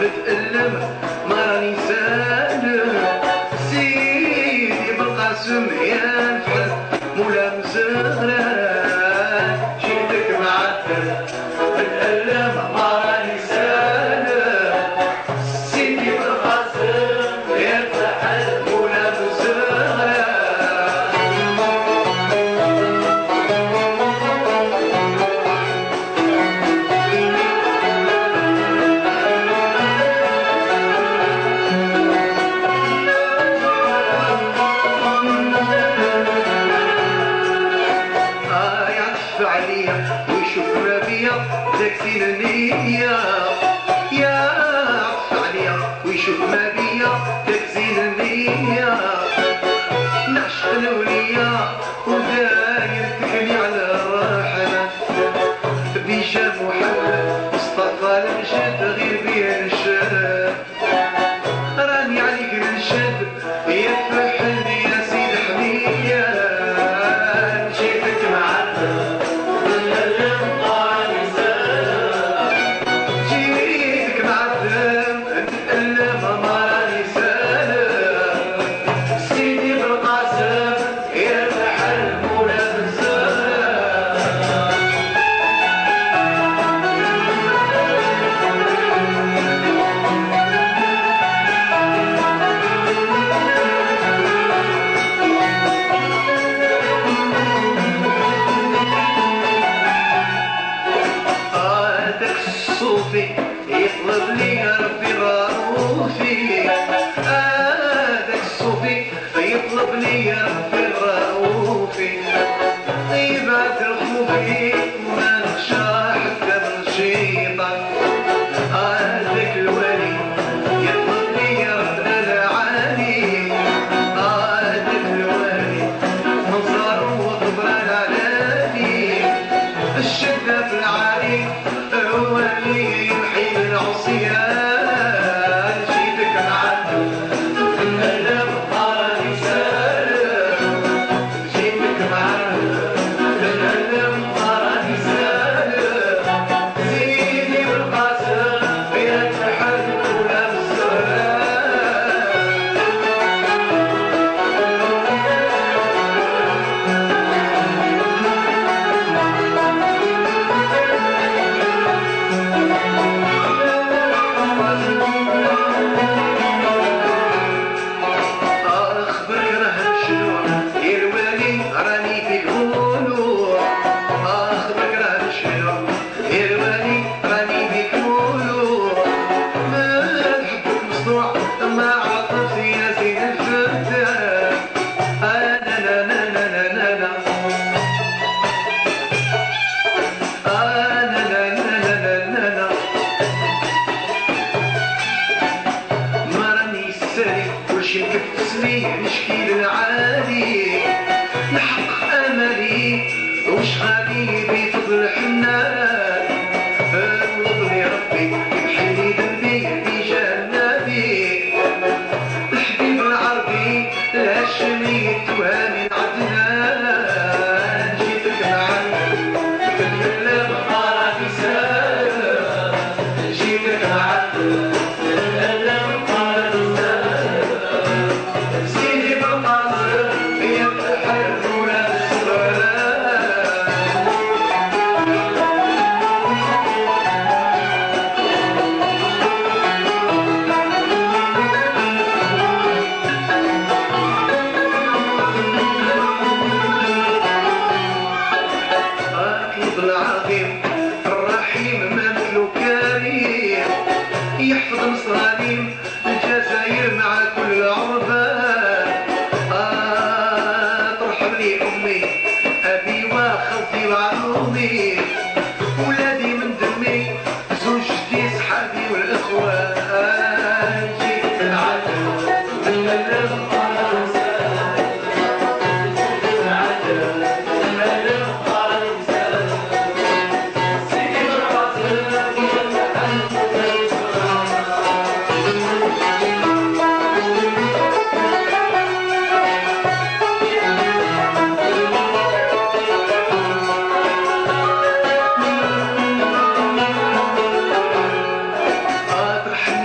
بتقلم يغنيها هذا الصبي يطلب لي حتى عادي كيف العظيم الرحيم مالك لو كريم يحفظ مصاليم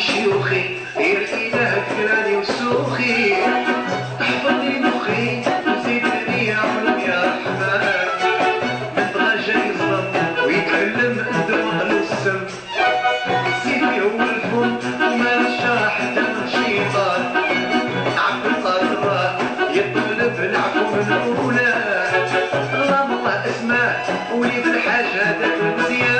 شيوخي غير إله كراني وسوخي احفظ لي مخي وزيد لي عمرك يا رحمن نبغى جاي يظلم ويتعلم الدمع للسم سيدي هو الفم وما رشاح دم شيطان عبد الله يطلب العفو من أولاد. الله اسمع ولي بالحاجة داك المزيان